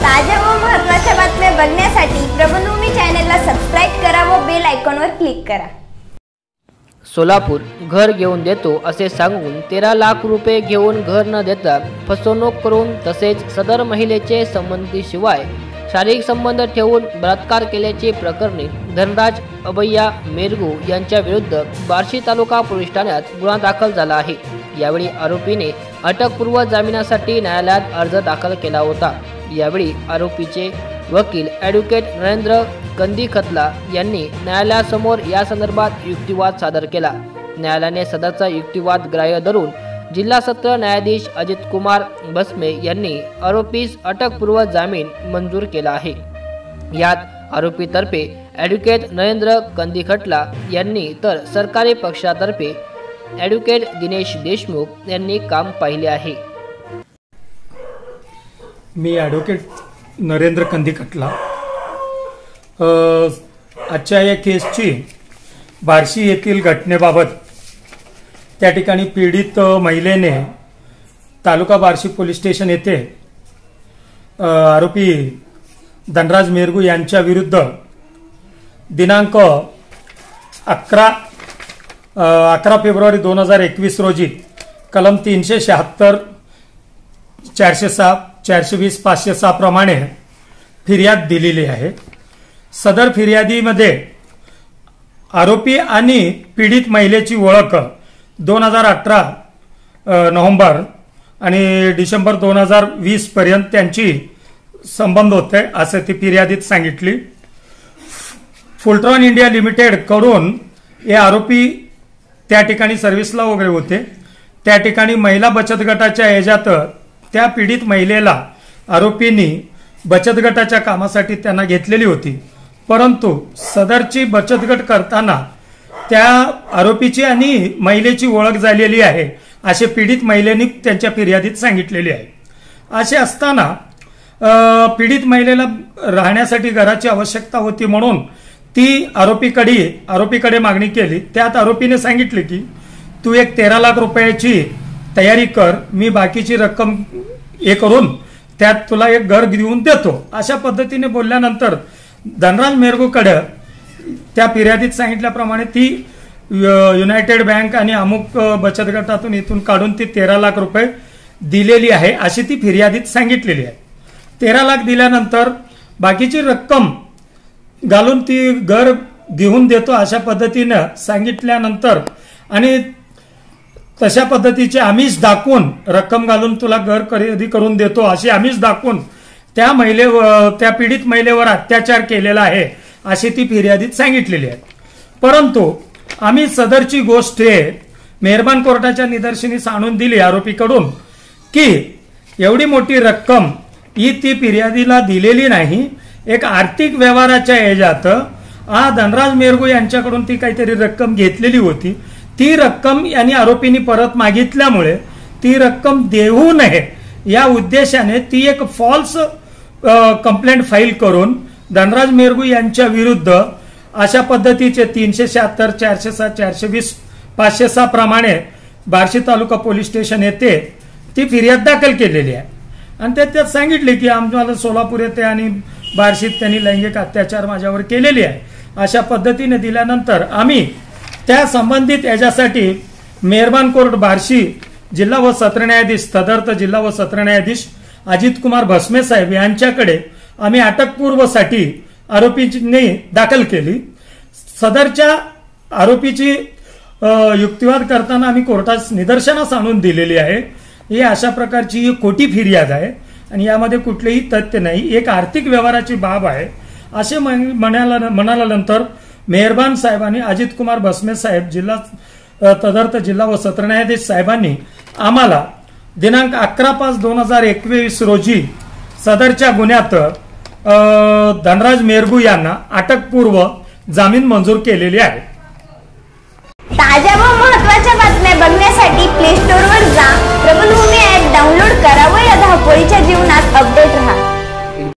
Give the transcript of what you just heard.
ताज्या व महत्त्वाच्या बातम्या बघण्यासाठी प्रबलभूमी चॅनलला सबस्क्राईब करा व बेल आयकॉनवर क्लिक करा. सोलापूर घर घेऊन देतो असे सांगून तेरा लाख रुपये घेऊन घर न देता फसवणूक करून तसेच सदर महिलेचे संबंधीशिवाय शारीरिक संबंध ठेवून बलात्कार केल्याचे प्रकरणी धनराज अभय्या मेरगू यांच्या विरुद्ध बार्शी तालुका पोलीस ठाण्यात गुन्हा दाखल झाला आहे. यावेळी आरोपीने अटकपूर्व जामिनासाठी न्यायालयात अर्ज दाखल केला होता. यावेळी आरोपीचे वकील ॲडव्होकेट नरेंद्र कंदीखतला यांनी न्यायालयासमोर या संदर्भात युक्तिवाद सादर केला. न्यायालयाने सदरचा युक्तिवाद ग्राह्य धरून जिल्हा सत्र न्यायाधीश अजित कुमार भस्मे यांनी आरोपीस अटकपूर्व जामीन मंजूर केला आहे. यात आरोपीतर्फे ॲडव्होकेट नरेंद्र कंदीखटला यांनी तर सरकारी पक्षातर्फे ॲडव्होकेट दिनेश देशमुख यांनी काम पाहिले आहे. मी ॲडव्होकेट नरेंद्र कंदिकटला. आजच्या या केसची बार्शी येथील घटनेबाबत त्या ठिकाणी पीडित महिलेने तालुका बार्शी पोलीस स्टेशन येथे आरोपी धनराज मेरगू यांच्या विरुद्ध दिनांक अकरा अकरा फेब्रुवारी दोन हजार एकवीस रोजी कलम तीनशे शहात्तर चारशे सहा चारशे वीस पाचशे सहा प्रमाणे फिर्याद दिलेली आहे. सदर फिर्यादीमध्ये आरोपी आणि पीडित महिलेची ओळख दोन हजार अठरा नोव्हेंबर आणि डिसेंबर दोन हजार वीस पर्यंत त्यांची संबंध होते असं ती फिर्यादीत सांगितली. फुलट्रॉन इंडिया लिमिटेड करून हे आरोपी त्या ठिकाणी सर्व्हिसला वगैरे होते. त्या ठिकाणी महिला बचत गटाच्या ह्याच्यात त्या पीडित महिलेला आरोपींनी बचत गटाच्या कामासाठी त्यांना घेतलेली होती. परंतु सदरची बचत गट करताना त्या आरोपीची आणि महिलेची ओळख झालेली आहे असे पीडित महिलेनी त्यांच्या फिर्यादीत सांगितलेली आहे. असे असताना पीडित महिलेला राहण्यासाठी घराची आवश्यकता होती म्हणून ती आरोपीकडे आरोपीकडे मागणी केली. त्यात आरोपीने सांगितले की तू एक तेरा लाख रुपयाची तयारी कर मी बाकीची रक्कम हे करून त्यात तुला एक घर देऊन देतो. अशा पद्धतीने बोलल्यानंतर धनराज मेरगूकडे त्या फिर्यादीत सांगितल्याप्रमाणे ती युनायटेड बँक आणि अमुक बचत गटातून इथून काढून ती तेरा लाख रुपये दिलेली आहे अशी ती फिर्यादीत सांगितलेली आहे. तेरा लाख दिल्यानंतर बाकीची रक्कम घालून ती घर घेऊन देतो अशा पद्धतीनं सांगितल्यानंतर आणि तशा पद्धतीचे आम्हीच दाखवून रक्कम घालून तुला घर खरेदी करून देतो अशी आम्हीच दाखवून त्या महिलेवर त्या पीडित महिलेवर अत्याचार केलेला आहे अशी ती फिर्यादीत सांगितलेली आहे. परंतु आम्ही सदरची गोष्ट हे मेहरबान कोर्टाच्या निदर्शनीस आणून दिली आरोपीकडून की एवढी मोठी रक्कम ही ती फिर्यादीला दिलेली नाही. एक आर्थिक व्यवहाराच्या याच्यात हा धनराज मेरगू यांच्याकडून ती काहीतरी रक्कम घेतलेली होती. ती रक्कम यांनी आरोपींनी परत मागितल्यामुळे ती रक्कम देऊ नये या उद्देशाने ती एक फॉल्स कंप्लेंट फाईल करून धनराज मेरगू यांच्या विरुद्ध अशा पद्धतीचे तीनशे शहात्तर चारशे सात चारशे वीस पाचशे सहा प्रमाणे बार्शी तालुका पोलीस स्टेशन येथे ती फिर्याद दाखल केलेली आहे. आणि त्यात त्यात सांगितले की आम्हाला सोलापूर येथे आणि बार्शीत त्यांनी लैंगिक अत्याचार माझ्यावर केलेली आहे. अशा पद्धतीने दिल्यानंतर आम्ही त्या संबंधित याच्यासाठी मेहरबान कोर्ट बार्शी जिल्हा व सत्र न्यायाधीश तदर्थ जिल्हा व सत्र न्यायाधीश अजित कुमार भस्मे साहेब यांच्याकडे आम्ही अटकपूर्वसाठी आरोपींनी दाखल केली. सदरच्या आरोपीची युक्तिवाद करताना आम्ही कोर्टात निदर्शनास आणून दिलेली आहे. ही अशा प्रकारची ही खोटी फिर्याद आहे आणि यामध्ये कुठलेही तथ्य नाही. एक आर्थिक व्यवहाराची बाब आहे. असे म्हण- म्हणाला म्हणाल्यानंतर मेहरबान साहेबांनी अजित कुमार भस्मे साहेब जिल्हा तदर्थ जिल्हा व सत्र न्यायाधीश साहेबांनी आम्हाला दिनांक अकरा पाच दोन हजार एकवीस रोजी सदरच्या गुन्ह्यात धनराज मेरगू यांना अटकपूर्व जामीन मंजूर केलेली आहे. ताज्या व महत्त्वाच्या बातम्या बघण्यासाठी प्ले स्टोअरवर जा. प्रबलभूमी ऍप डाउनलोड करा व या धावपळीच्या जीवनात अपडेट राहा.